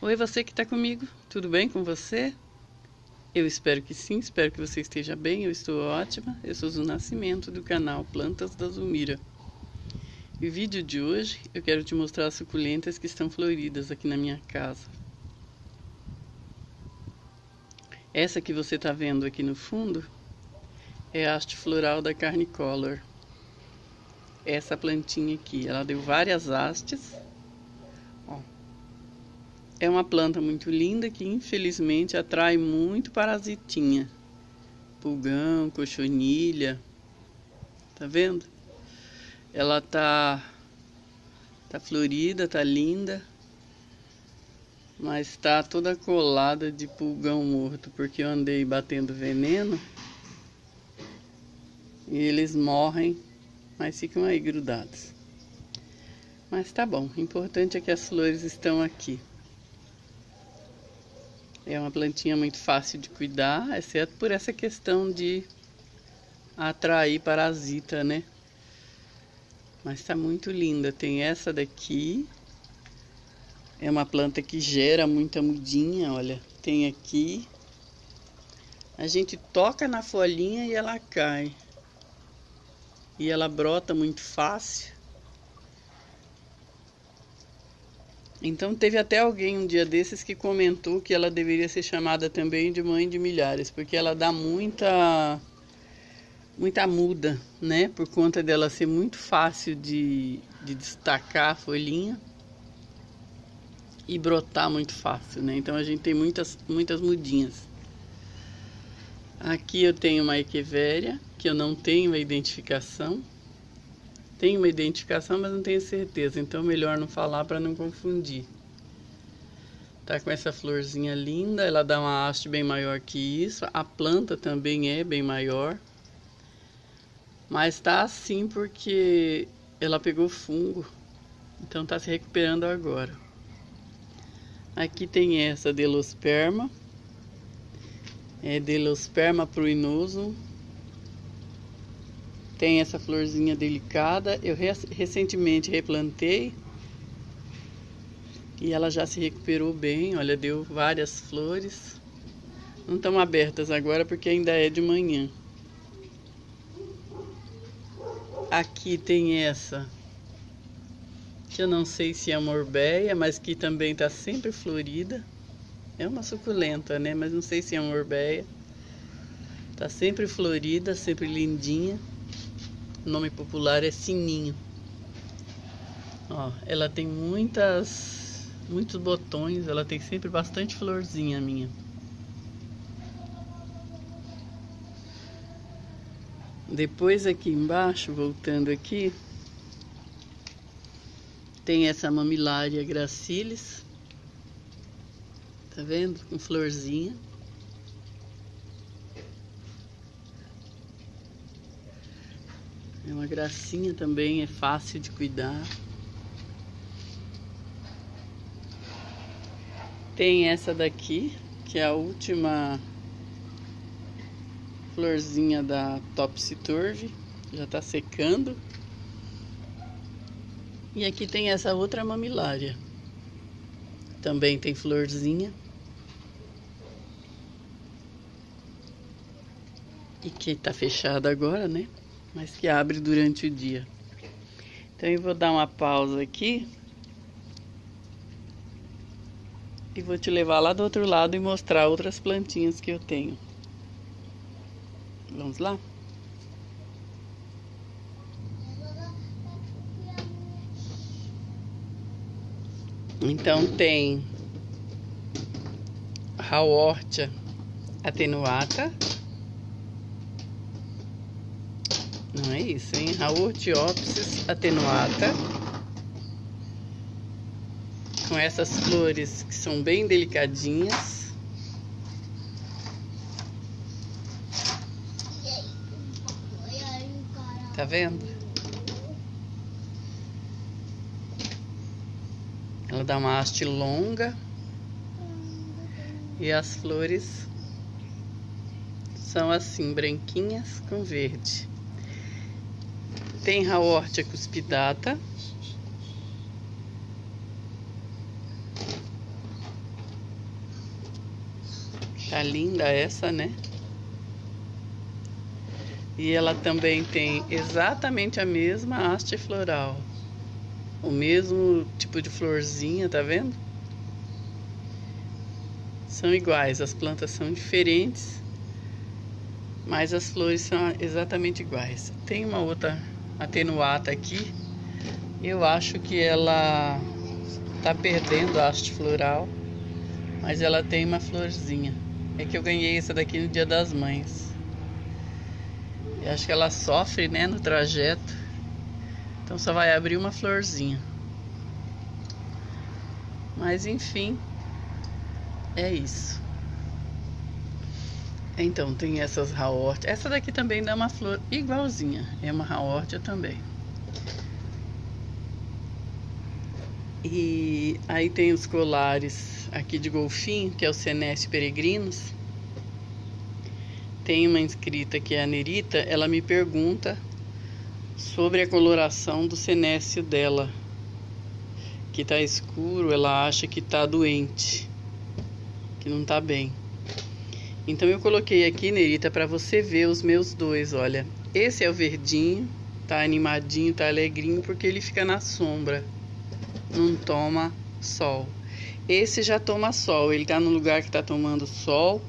Oi, você que está comigo, tudo bem com você? Eu espero que sim, espero que você esteja bem, eu estou ótima. Eu sou o Nascimento do canal Plantas da Zumira. O vídeo de hoje eu quero te mostrar as suculentas que estão floridas aqui na minha casa. Essa que você está vendo aqui no fundo é a haste floral da Carnicolor. Essa plantinha aqui, ela deu várias hastes é uma planta muito linda que infelizmente atrai muito parasitinha. Pulgão, cochonilha. Tá vendo? Ela tá tá florida, tá linda. Mas tá toda colada de pulgão morto, porque eu andei batendo veneno. E eles morrem, mas ficam aí grudados. Mas tá bom, o importante é que as flores estão aqui. É uma plantinha muito fácil de cuidar, exceto por essa questão de atrair parasita, né? Mas tá muito linda. Tem essa daqui. É uma planta que gera muita mudinha, olha. Tem aqui. A gente toca na folhinha e ela cai. E ela brota muito fácil. Então teve até alguém um dia desses que comentou que ela deveria ser chamada também de mãe de milhares, porque ela dá muita muita muda, né? Por conta dela ser muito fácil de, de destacar a folhinha e brotar muito fácil, né? Então a gente tem muitas muitas mudinhas. Aqui eu tenho uma equevéria, que eu não tenho a identificação. Tenho uma identificação, mas não tenho certeza, então melhor não falar para não confundir. Tá com essa florzinha linda, ela dá uma haste bem maior que isso. A planta também é bem maior. Mas tá assim porque ela pegou fungo. Então tá se recuperando agora. Aqui tem essa Delosperma. É Delosperma pruinosum tem essa florzinha delicada. Eu recentemente replantei e ela já se recuperou bem. Olha, deu várias flores. Não estão abertas agora porque ainda é de manhã. Aqui tem essa que eu não sei se é morbeia, mas que também está sempre florida. É uma suculenta, né? Mas não sei se é morbeia. Tá sempre florida, sempre lindinha. Nome popular é sininho. Ó, ela tem muitas, muitos botões, ela tem sempre bastante florzinha minha. Depois aqui embaixo, voltando aqui, tem essa mamilária gracilis. Tá vendo? Com florzinha. Uma gracinha também, é fácil de cuidar. Tem essa daqui, que é a última florzinha da Topsy Turvy, já tá secando. E aqui tem essa outra mamilária. Também tem florzinha. E que tá fechada agora, né? Mas que abre durante o dia. Então eu vou dar uma pausa aqui e vou te levar lá do outro lado e mostrar outras plantinhas que eu tenho. Vamos lá? Então tem a horta atenuata Não é isso, hein? Raurtiopsis atenuata. Com essas flores que são bem delicadinhas. Tá vendo? Ela dá uma haste longa. E as flores são assim, branquinhas com verde. Tem Raortia cuspidata. Tá linda essa, né? E ela também tem exatamente a mesma haste floral. O mesmo tipo de florzinha, tá vendo? São iguais, as plantas são diferentes, mas as flores são exatamente iguais. Tem uma outra atenuata aqui, eu acho que ela tá perdendo a haste floral, mas ela tem uma florzinha. É que eu ganhei essa daqui no Dia das Mães. Eu acho que ela sofre, né, no trajeto. Então só vai abrir uma florzinha. Mas enfim, é isso. Então tem essas raórtias. Essa daqui também dá uma flor igualzinha. É uma raórtia também. E aí tem os colares aqui de golfinho, que é o Seneste Peregrinos. Tem uma inscrita que é a Nerita, ela me pergunta sobre a coloração do senécio dela. Que tá escuro, ela acha que tá doente, que não tá bem. Então eu coloquei aqui, Nerita, para você ver os meus dois, olha. Esse é o verdinho, tá animadinho, tá alegrinho, porque ele fica na sombra, não toma sol. Esse já toma sol, ele está no lugar que está tomando sol.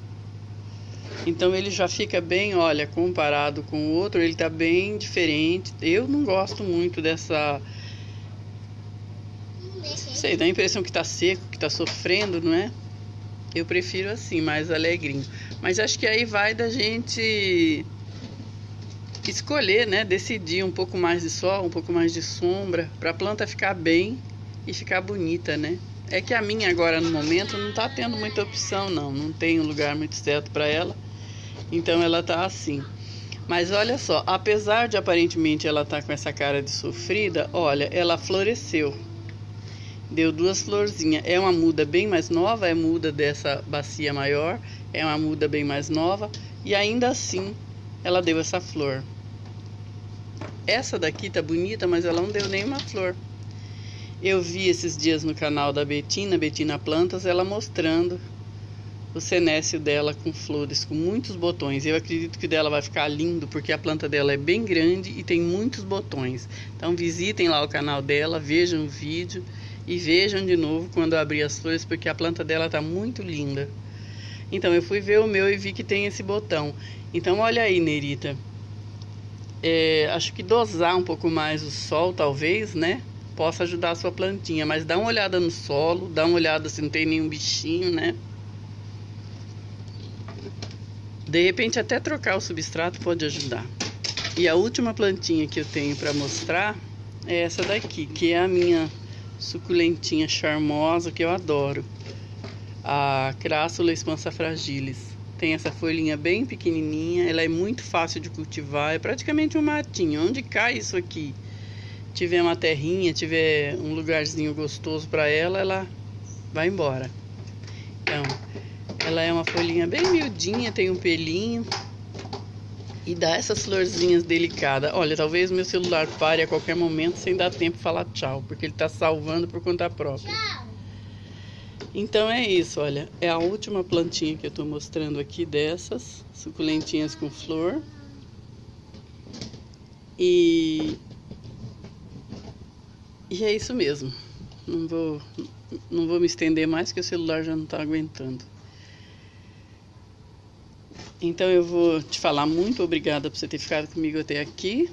Então ele já fica bem, olha, comparado com o outro, ele está bem diferente. Eu não gosto muito dessa. Sei, dá a impressão que está seco, que está sofrendo, não é? Eu prefiro assim, mais alegrinho. Mas acho que aí vai da gente escolher, né? Decidir um pouco mais de sol, um pouco mais de sombra, para a planta ficar bem e ficar bonita, né? É que a minha agora no momento não está tendo muita opção não, não tem um lugar muito certo para ela. Então ela tá assim. Mas olha só, apesar de aparentemente ela estar tá com essa cara de sofrida, olha, ela floresceu. Deu duas florzinhas. É uma muda bem mais nova, é muda dessa bacia maior, é uma muda bem mais nova e ainda assim ela deu essa flor. Essa daqui tá bonita, mas ela não deu nenhuma flor. Eu vi esses dias no canal da Betina, Betina Plantas, ela mostrando o senécio dela com flores, com muitos botões. Eu acredito que dela vai ficar lindo, porque a planta dela é bem grande e tem muitos botões. Então visitem lá o canal dela, vejam o vídeo e vejam de novo quando abrir as flores, porque a planta dela está muito linda. Então eu fui ver o meu e vi que tem esse botão. Então olha aí, Nerita. É, acho que dosar um pouco mais o sol, talvez, né? possa ajudar a sua plantinha. Mas dá uma olhada no solo, dá uma olhada se não tem nenhum bichinho, né? De repente até trocar o substrato pode ajudar. E a última plantinha que eu tenho para mostrar é essa daqui, que é a minha suculentinha charmosa que eu adoro. A Crassula expansa fragilis. Tem essa folhinha bem pequenininha, ela é muito fácil de cultivar, é praticamente um matinho. Onde cai isso aqui? tiver uma terrinha, tiver um lugarzinho gostoso para ela, ela vai embora. Então, ela é uma folhinha bem miudinha, tem um pelinho e dá essas florzinhas delicadas. Olha, talvez meu celular pare a qualquer momento sem dar tempo de falar tchau, porque ele está salvando por conta própria. Então é isso, olha, é a última plantinha que eu estou mostrando aqui dessas, suculentinhas com flor. E e é isso mesmo. Não vou, não vou me estender mais que o celular já não está aguentando. Então eu vou te falar muito obrigada por você ter ficado comigo até aqui.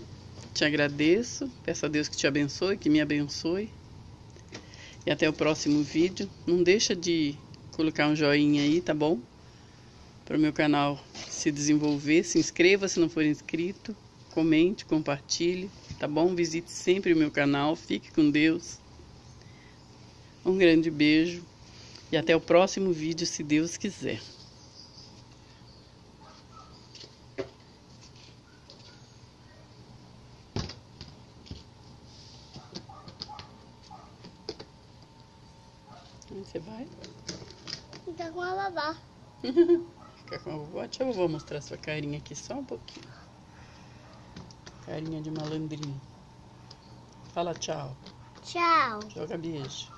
Te agradeço. Peço a Deus que te abençoe, que me abençoe. E até o próximo vídeo. Não deixa de colocar um joinha aí, tá bom? Para o meu canal se desenvolver. Se inscreva se não for inscrito. Comente, compartilhe tá bom? Visite sempre o meu canal, fique com Deus. Um grande beijo e até o próximo vídeo, se Deus quiser. Você vai? Fica com a vovó. Fica com a vovó? Deixa eu vou mostrar sua carinha aqui só um pouquinho. Carinha de malandrinho. Fala tchau. Tchau. Joga beijo.